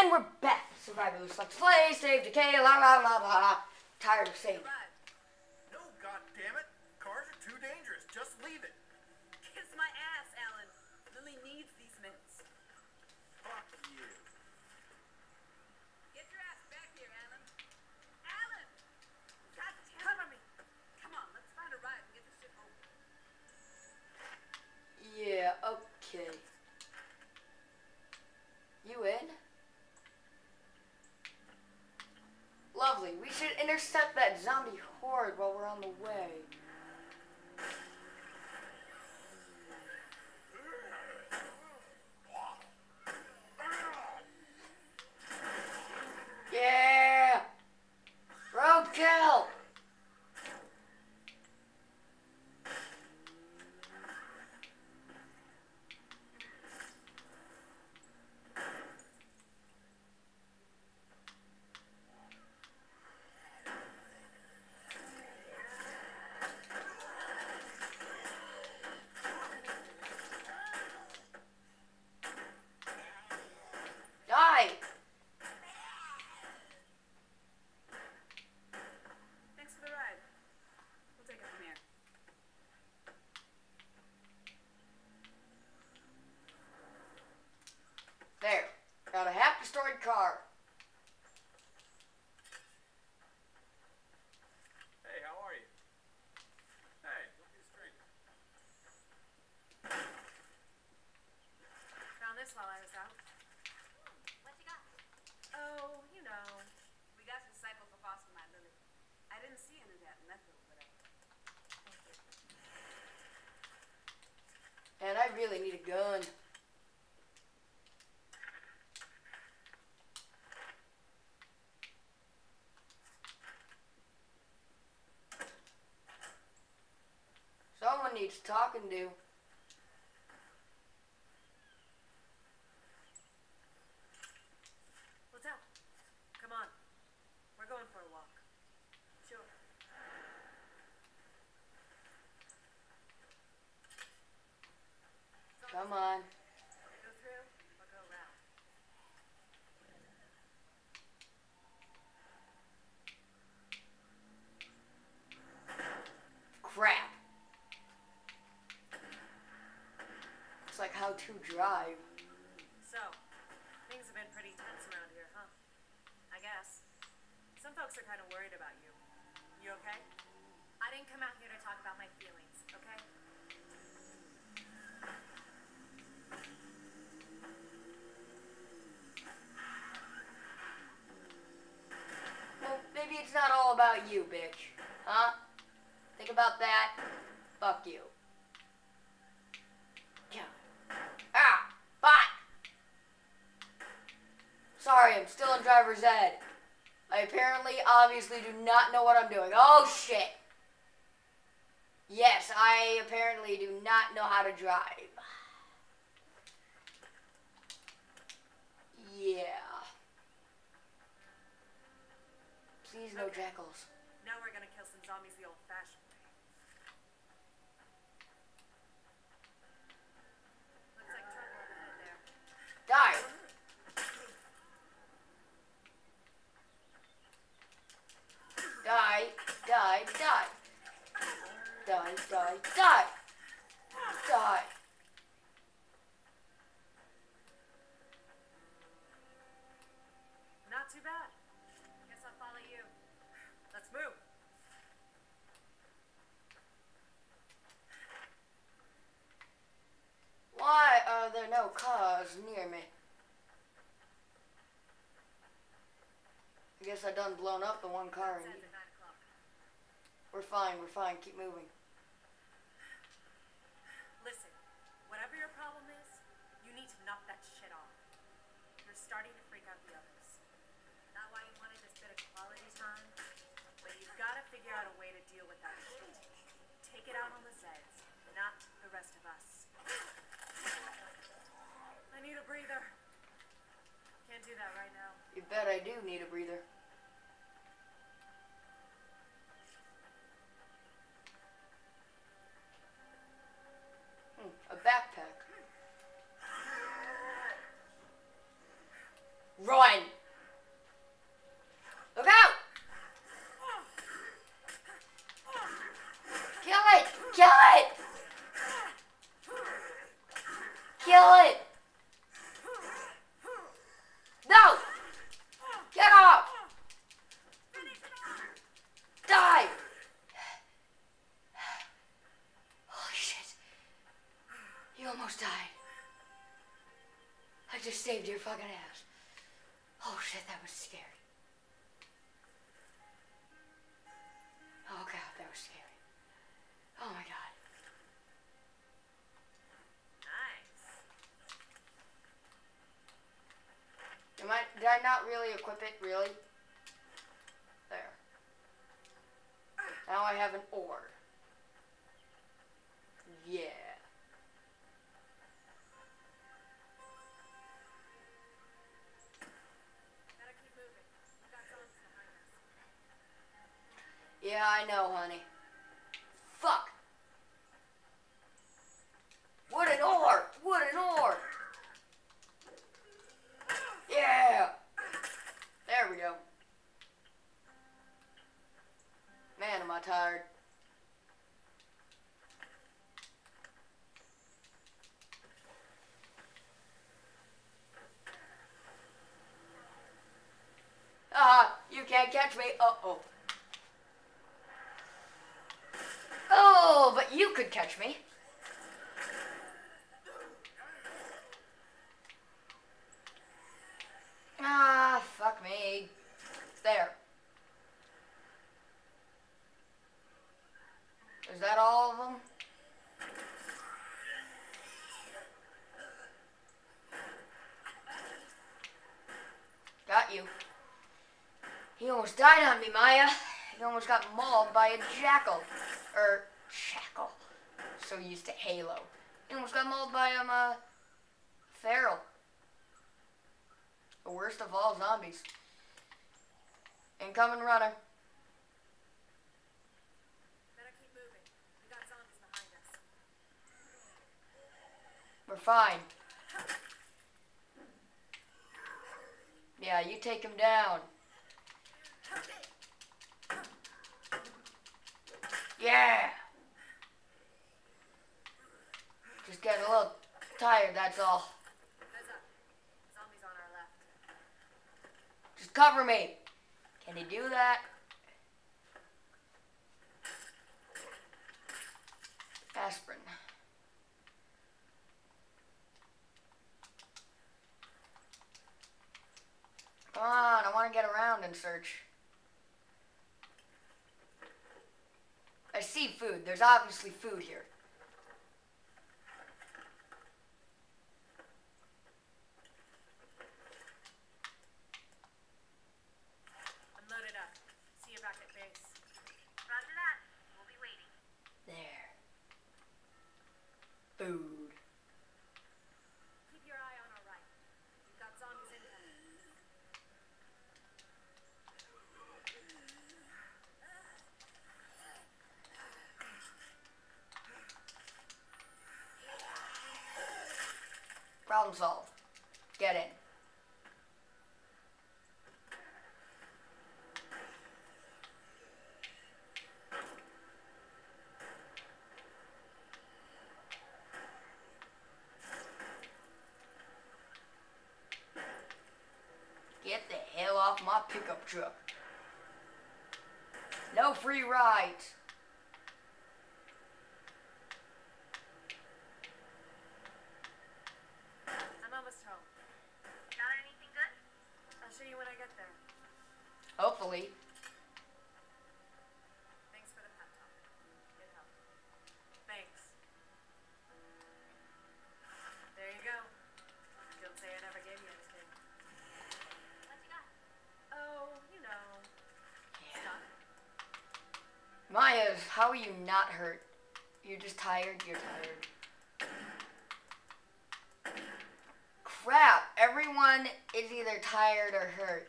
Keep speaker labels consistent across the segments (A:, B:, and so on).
A: And we're back. Survivor looks like slay, save decay, la la la la la. Tired of saying.
B: No, goddammit. Cars are too dangerous. Just leave it.
C: Kiss my ass, Alan. Lily needs these mints.
B: Fuck you.
C: Get your ass back here, Alan. Alan! God damn Cover me. Come on, let's find a ride and get this shit over.
A: Yeah, okay. You in? Lovely. We should intercept that zombie horde while we're on the way. Yeah! Roadkill! Die!
C: Thanks for the ride. We'll take it from here.
A: There. Got a half destroyed car.
B: Hey, how are you? Hey, don't be a stranger.
C: Found this while I was out. What you got? Oh, you know. We got disciple for Boston, my Lily. I didn't see any of that in Leadville, but I. Thank you.
A: And I really need a gun. Someone needs talking to.
C: What's up? Come on. We're going for a walk. Sure.
A: Come on.
C: Go through or go around?
A: Crap. It's like how to drive.
C: So, things have been pretty tense around here, huh? I guess. Some folks are kind of worried about you. You okay? I didn't come out here to talk about my feelings, okay?
A: Well, maybe it's not all about you, bitch. Huh? Think about that. Fuck you. Yeah. Ah! Fuck! I'm still in driver's ed. I apparently, obviously, do not know what I'm doing. Oh, shit! Yes, I apparently do not know how to drive. Yeah. Please, no
C: Okay.
A: jackals.
C: Now we're gonna kill some zombies the old-fashioned way. Looks like trouble ahead there.
A: Die! Die, die, die. Die, die, die. Die.
C: Not too bad. Guess I'll follow you. Let's move.
A: Why are there no cars near me? I guess I done blown up the one car. We're fine, we're fine. Keep moving.
C: Listen, whatever your problem is, you need to knock that shit off. You're starting to freak out the others. Not why you wanted this bit of quality time, but you've got to figure out a way to deal with that shit. Take it out on the Zeds, not the rest of us. I need a breather. Can't do that right now.
A: You bet I do need a breather. A backpack. I just saved your fucking ass. Oh shit, that was scary. Oh god, that was scary. Oh my god.
C: Nice.
A: Am I, did I not really equip it, really? There. Now I have an ore. Yeah. Yeah, I know, honey. Fuck. What an ore! What an ore! Yeah! There we go. Man, am I tired. Ah, you can't catch me. Uh-oh. Oh, but you could catch me. Ah, fuck me. There. Is that all of them? Got you. He almost died on me, Maya. He almost got mauled by a jackal. Er, shackle. So used to Halo. He almost got mauled by um, uh, feral. The worst of all zombies. Incoming runner.
C: Better keep moving. We got zombies behind us.
A: We're fine. Yeah, you take him down. Yeah. Just getting a little tired, that's all. Just cover me. Can you do that? Aspirin. Come on, I want to get around and search. I see food. There's obviously food here.
C: I'm loaded up. See you back at base.
D: Roger that. We'll be waiting.
A: There. Food.
C: Keep your eye on our right. We've got zombies incoming.
A: Problem solved. Get in. Get the hell off my pickup truck. No free rides. How are you not hurt? You're just tired? You're tired. Crap! Everyone is either tired or hurt.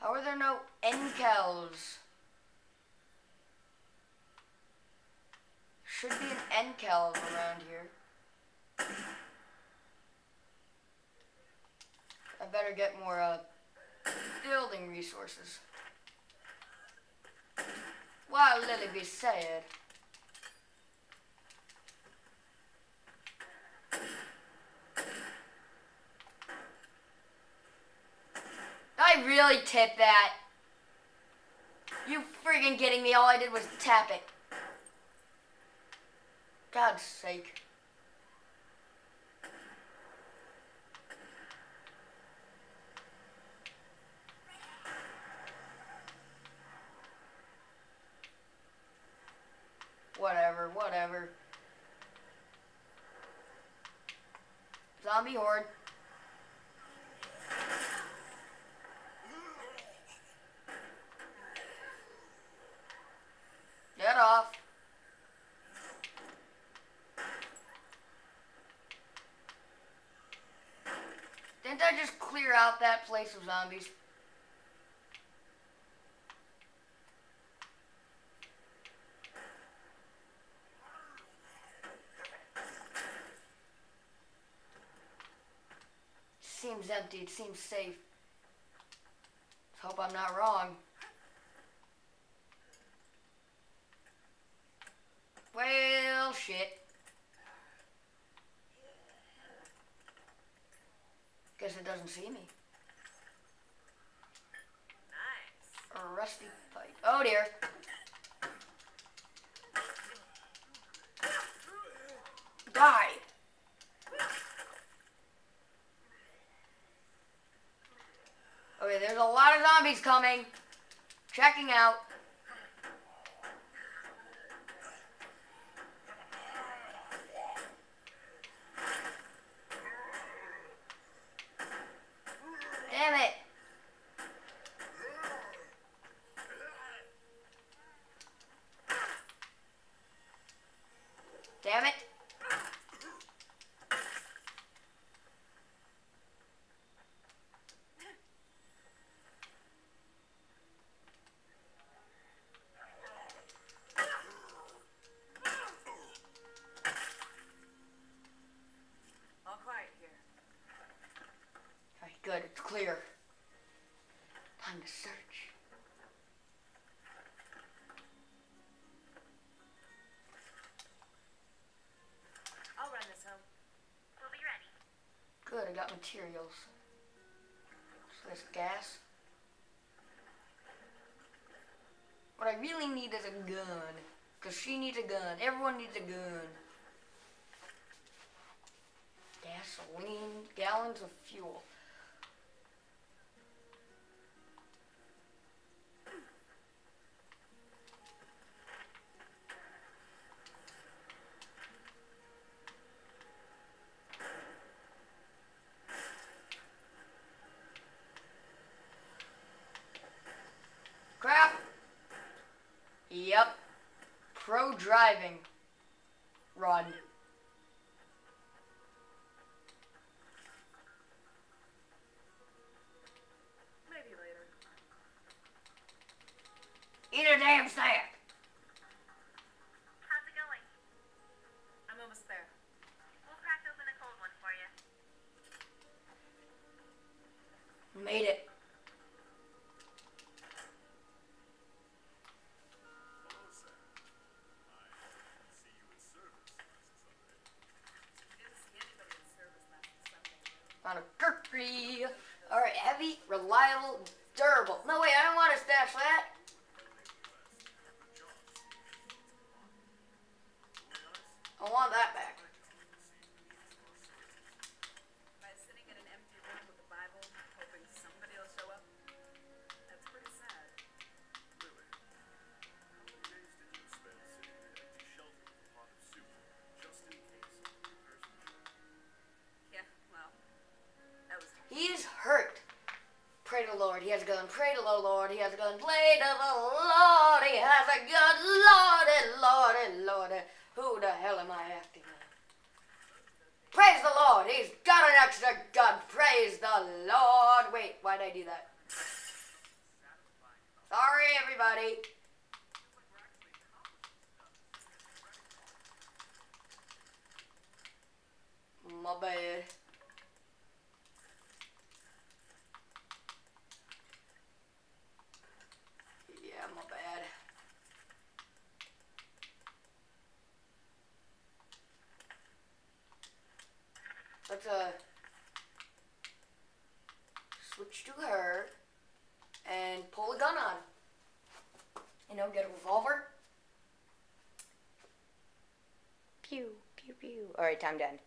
A: How are there no encals? Should be around here. I better get more uh, building resources. While Lily be sad. I really tip that? You friggin' kidding me? All I did was tap it. God's sake. Whatever, whatever. Zombie horde. Get off. Didn't I just clear that place of zombies? Seems empty. It seems safe. Let's Hope I'm not wrong. Well, shit. Guess it doesn't see me.
C: Nice.
A: A rusty pipe. Oh dear. Die. Okay, there's a lot of zombies coming. Checking out. Damn it. Damn it.
C: All quiet here.
A: Alright, good. It's clear. Time to search.
C: I'll run this home.
D: We'll be ready.
A: Good, I got materials. So there's gas. What I really need is a gun. Because she needs a gun. Everyone needs a gun. Gasoline, gallons of fuel. Driving. Run.
C: Maybe later.
A: Eat a damn snack. On a cookery. Alright, heavy, reliable, durable. No, wait, I don't want to stash that. I want that back. Lord, he has a gun. Pray to the Lord, he has a gun. Pray to the Lord, he has a gun. Lordy, Lordy, Lordy. Who the hell am I acting like? Praise the Lord, he's got an extra gun. Praise the Lord. Wait, why'd I do that? Sorry, everybody. My bad. Yeah, my bad. Let's uh switch to her. And pull a gun on. You know, get a revolver. Pew, pew, pew. All right, time to end.